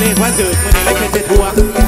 เลขว่าสืบมือนี่และเขียนจะทัว